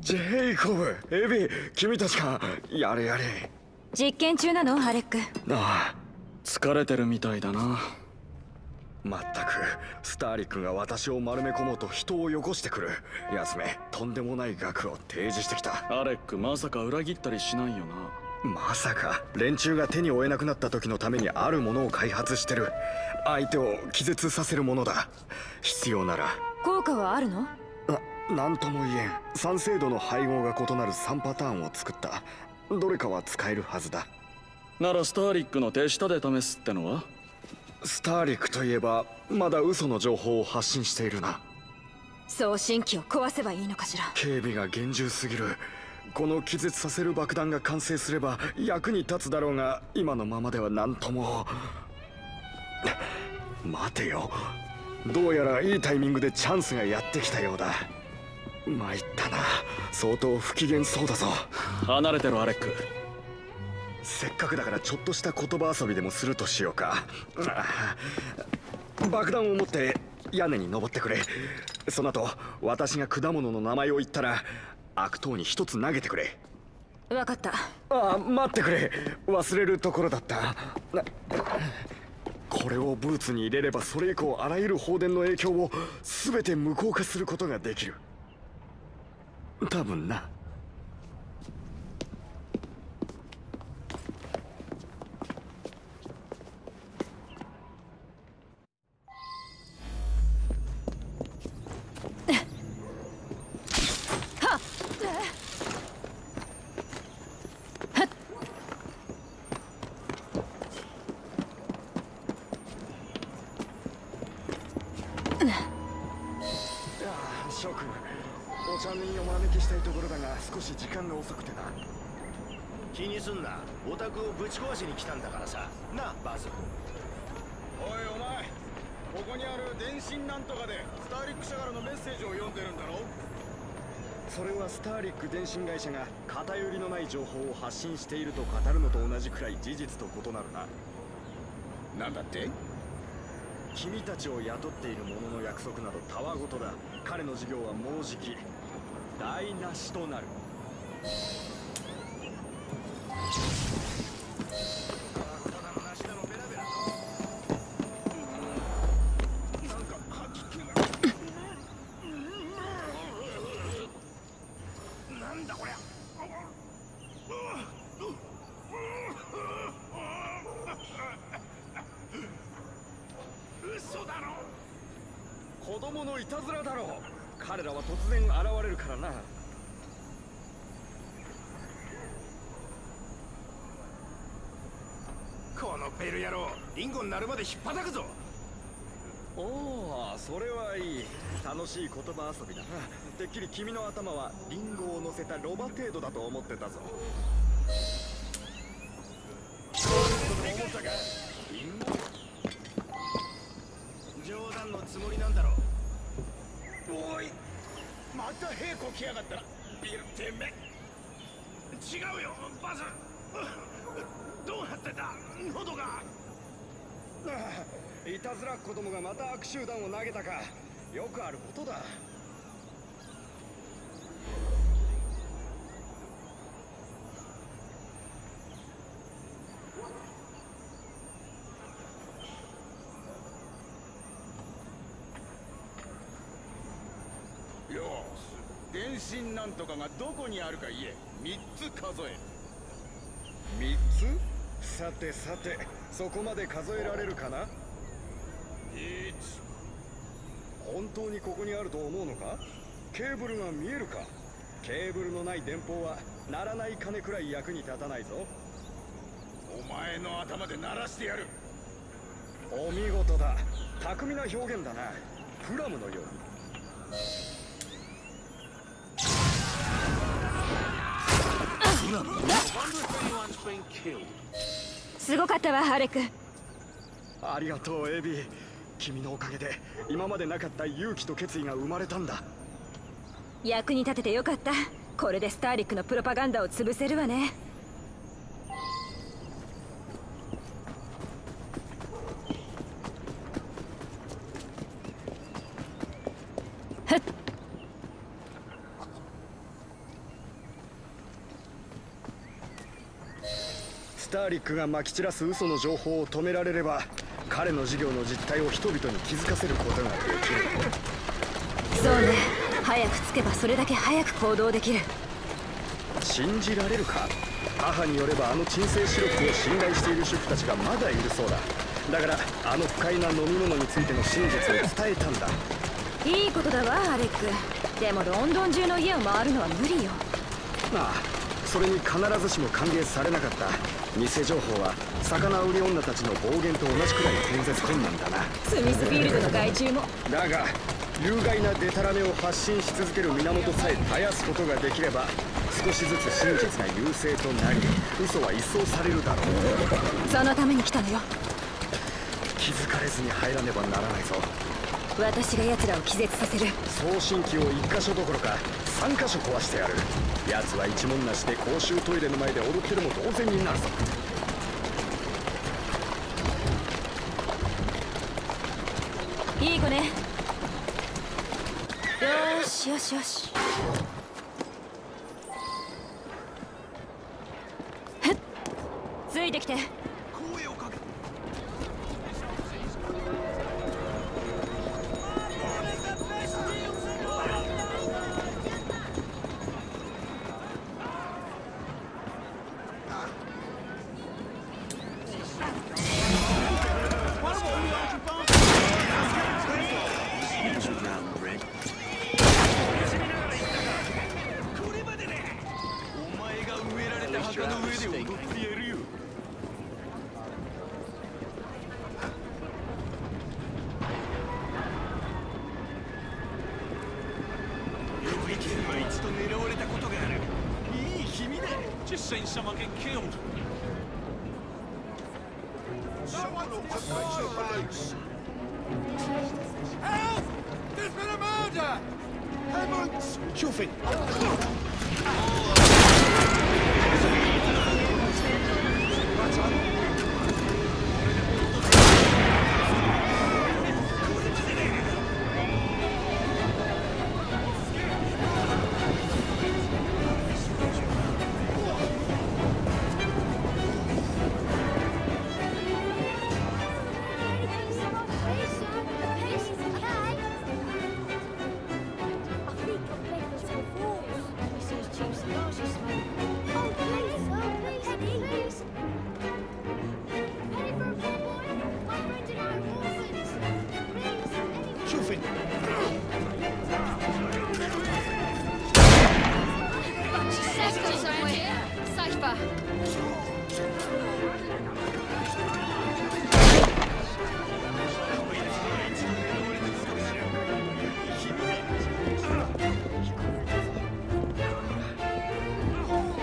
ジェイコブエビ君たちか。やれやれ。実験中なのアレック。ああ疲れてるみたいだな。まったくスターリックが私を丸め込もうと人をよこしてくる。休めとんでもない額を提示してきた。アレックまさか裏切ったりしないよな。まさか連中が手に負えなくなった時のためにあるものを開発してる。相手を気絶させるものだ。必要なら。効果はあるの？な何とも言えん。3精度の配合が異なる3パターンを作った。どれかは使えるはずだ。ならスターリックの手下で試すってのは？スターリックといえばまだ嘘の情報を発信しているな。送信機を壊せばいいのかしら？警備が厳重すぎる。この気絶させる爆弾が完成すれば役に立つだろうが今のままでは何とも。待てよ。どうやらいいタイミングでチャンスがやってきたようだ参ったな。相当不機嫌そうだぞ。離れてろアレック。せっかくだからちょっとした言葉遊びでもするとしようか。爆弾を持って屋根に登ってくれ。その後私が果物の名前を言ったら悪党に一つ投げてくれ。分かった。ああ待ってくれ。忘れるところだった。これをブーツに入れればそれ以降あらゆる放電の影響を全て無効化することができる多分な。少し時間が遅くてな。気にすんな。オタクをぶち壊しに来たんだからさ。なバズ。おいお前。ここにある電信なんとかでスターリック社からのメッセージを読んでるんだろ？それはスターリック電信会社が偏りのない情報を発信していると語るのと同じくらい事実と異なるな。なんだって？君たちを雇っている者の約束などたわごとだ。彼の事業はもうじき台無しとなる。子供のいたずらだろ。う彼らは突然現れるからな。このペル野郎リンゴになるまで引っ叩くぞ。おおそれはいい。楽しい言葉遊びだな。てっきり君の頭はリンゴを乗せたロバ程度だと思ってたぞ。冗談のつもりなんだろおい。また兵庫来やがったらビルてめ。違うよバズ どうなってた喉が。あ あいたずらっ子供がまた悪集団を投げたか。よくあることだよし電信なんとかがどこにあるか言え。3つ数え。3つ？さてさてそこまで数えられるかな？1本当にここにあると思うのか？ケーブルが見えるか？ケーブルのない電報は鳴らない金くらい役に立たないぞ。お前の頭で鳴らしてやる。お見事だ。巧みな表現だな。プラムのようにすごかったわアレック。ありがとうエビ。ー君のおかげで今までなかった勇気と決意が生まれたんだ。役に立ててよかった。これでスターリックのプロパガンダを潰せるわねターリックがまき散らす嘘の情報を止められれば彼の事業の実態を人々に気づかせることができる。そうね。早く着けばそれだけ早く行動できる信じられるか母によればあの鎮静シロップを信頼している主婦たちがまだいるそうだ。だからあの不快な飲み物についての真実を伝えたんだ。いいことだわアレック。でもロンドン中の家を回るのは無理よ。まあそれに必ずしも歓迎されなかった偽情報は魚売り女たちの暴言と同じくらい建設困難だな。スミスフィールドの害虫も。だが有害なデタラメを発信し続ける源さえ絶やすことができれば少しずつ真実が優勢となり嘘は一掃されるだろう。そのために来たのよ。気づかれずに入らねばならないぞ私が奴らを気絶させる。送信機を1箇所どころか3箇所壊してやる。奴は一文なしで公衆トイレの前で踊ってるも同然になるぞ。いい子ね。よーしよしよし。ついてきてお前がウエラで働いているよりも一度狙われたことがある。いい君だ。実戦者負け、KO。Someone will protect your police Help! There's been a murder! Heavens! Shove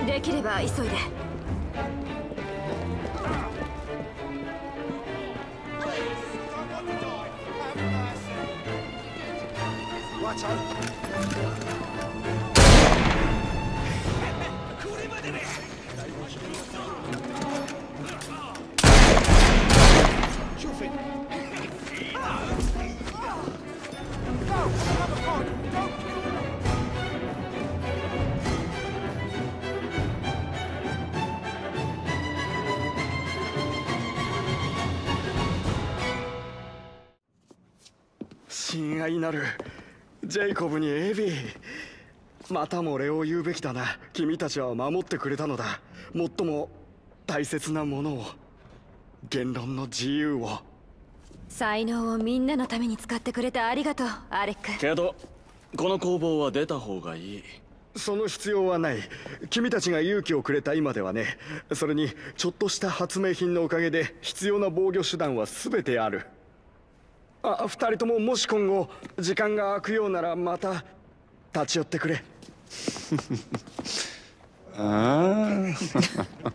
できれば急いで。親愛なるジェイコブにエビー。またも礼を言うべきだな。君たちは守ってくれたのだ。最も大切なものを。言論の自由を。才能をみんなのために使ってくれてありがとうアレック。けどこの工房は出た方がいい。その必要はない。君たちが勇気をくれた今ではね。それにちょっとした発明品のおかげで必要な防御手段は全てあるあ二人とももし今後時間が空くようならまた立ち寄ってくれ。ああ